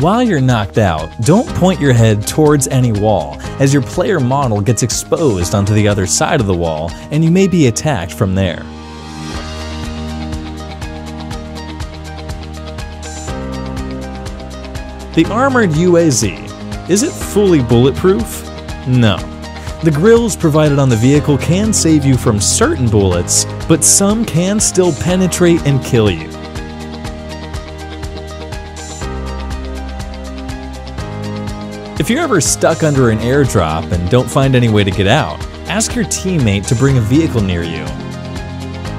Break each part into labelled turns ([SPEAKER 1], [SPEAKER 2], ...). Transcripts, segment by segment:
[SPEAKER 1] While you're knocked out, don't point your head towards any wall, as your player model gets exposed onto the other side of the wall and you may be attacked from there. The armored UAZ. Is it fully bulletproof? No. The grills provided on the vehicle can save you from certain bullets, but some can still penetrate and kill you. If you're ever stuck under an airdrop and don't find any way to get out, ask your teammate to bring a vehicle near you.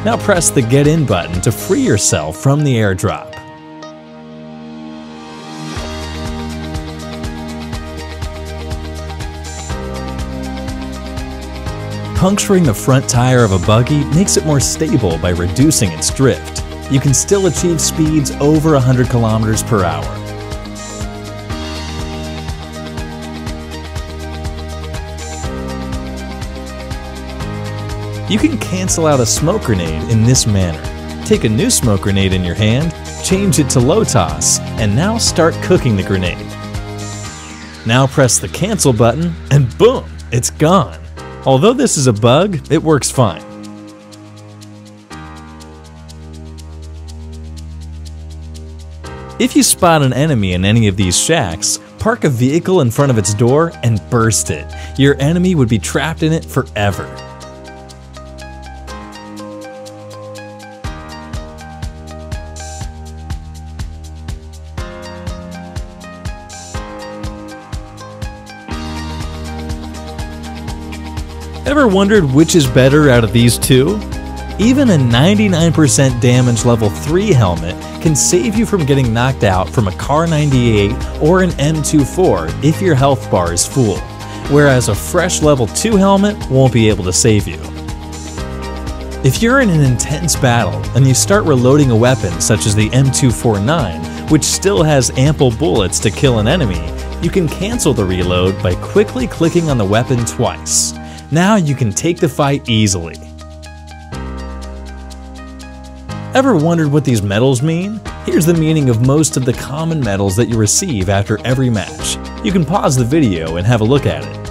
[SPEAKER 1] Now press the Get In button to free yourself from the airdrop. Puncturing the front tire of a buggy makes it more stable by reducing its drift. You can still achieve speeds over 100 kilometers per hour. You can cancel out a smoke grenade in this manner. Take a new smoke grenade in your hand, change it to low toss, and now start cooking the grenade. Now press the cancel button, and boom, it's gone. Although this is a bug, it works fine. If you spot an enemy in any of these shacks, park a vehicle in front of its door and burst it. Your enemy would be trapped in it forever. Ever wondered which is better out of these two? Even a 99% damage level 3 helmet can save you from getting knocked out from a Kar98 or an M24 if your health bar is full, whereas a fresh level 2 helmet won't be able to save you. If you're in an intense battle and you start reloading a weapon such as the M249, which still has ample bullets to kill an enemy, you can cancel the reload by quickly clicking on the weapon twice. Now you can take the fight easily. Ever wondered what these medals mean? Here's the meaning of most of the common medals that you receive after every match. You can pause the video and have a look at it.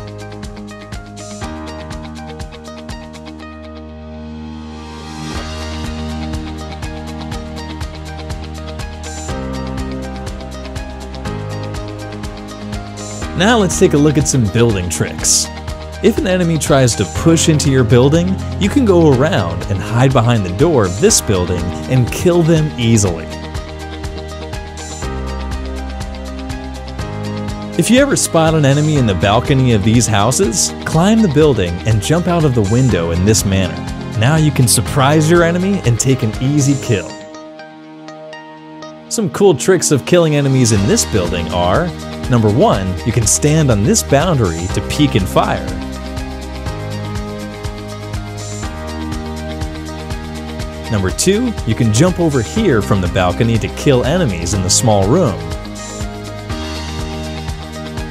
[SPEAKER 1] Now let's take a look at some building tricks. If an enemy tries to push into your building, you can go around and hide behind the door of this building and kill them easily. If you ever spot an enemy in the balcony of these houses, climb the building and jump out of the window in this manner. Now you can surprise your enemy and take an easy kill. Some cool tricks of killing enemies in this building are Number 1, you can stand on this boundary to peek and fire. Number 2, you can jump over here from the balcony to kill enemies in the small room.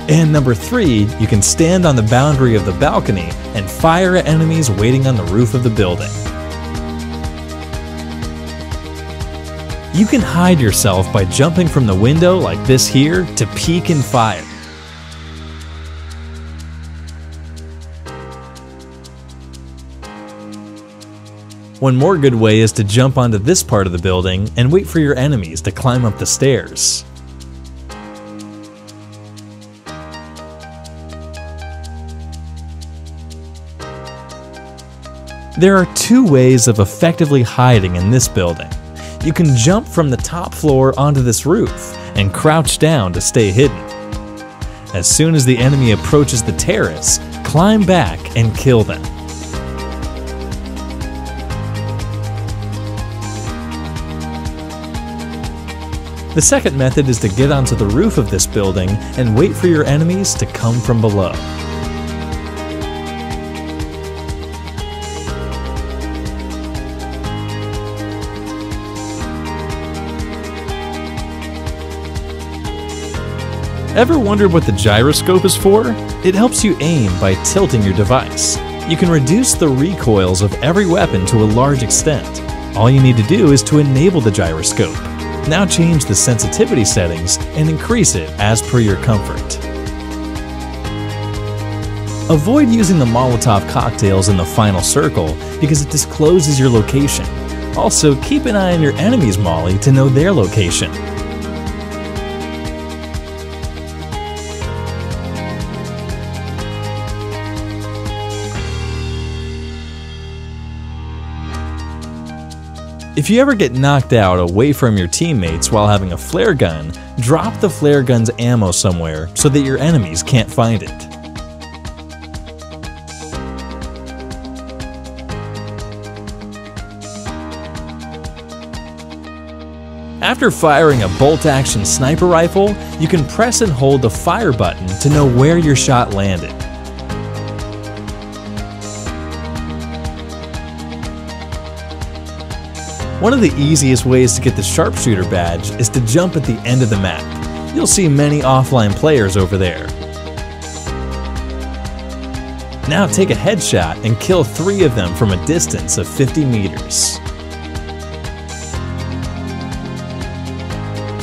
[SPEAKER 1] And number 3, you can stand on the boundary of the balcony and fire at enemies waiting on the roof of the building. You can hide yourself by jumping from the window like this here to peek and fire. One more good way is to jump onto this part of the building and wait for your enemies to climb up the stairs. There are two ways of effectively hiding in this building. You can jump from the top floor onto this roof and crouch down to stay hidden. As soon as the enemy approaches the terrace, climb back and kill them. The second method is to get onto the roof of this building and wait for your enemies to come from below. Ever wondered what the gyroscope is for? It helps you aim by tilting your device. You can reduce the recoils of every weapon to a large extent. All you need to do is to enable the gyroscope. Now change the sensitivity settings and increase it as per your comfort. Avoid using the Molotov cocktails in the final circle because it discloses your location. Also, keep an eye on your enemy's molly to know their location. If you ever get knocked out away from your teammates while having a flare gun, drop the flare gun's ammo somewhere so that your enemies can't find it. After firing a bolt-action sniper rifle, you can press and hold the fire button to know where your shot landed. One of the easiest ways to get the sharpshooter badge is to jump at the end of the map. You'll see many offline players over there. Now take a headshot and kill three of them from a distance of 50 meters.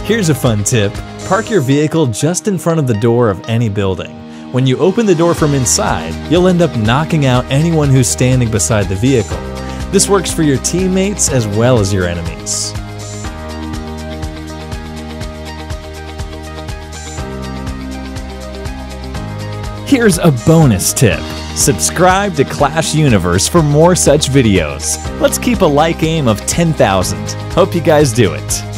[SPEAKER 1] Here's a fun tip. Park your vehicle just in front of the door of any building. When you open the door from inside, you'll end up knocking out anyone who's standing beside the vehicle. This works for your teammates as well as your enemies. Here's a bonus tip. Subscribe to Clash Universe for more such videos. Let's keep a like aim of 10,000. Hope you guys do it.